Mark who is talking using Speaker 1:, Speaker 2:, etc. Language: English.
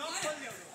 Speaker 1: lock खोल दिया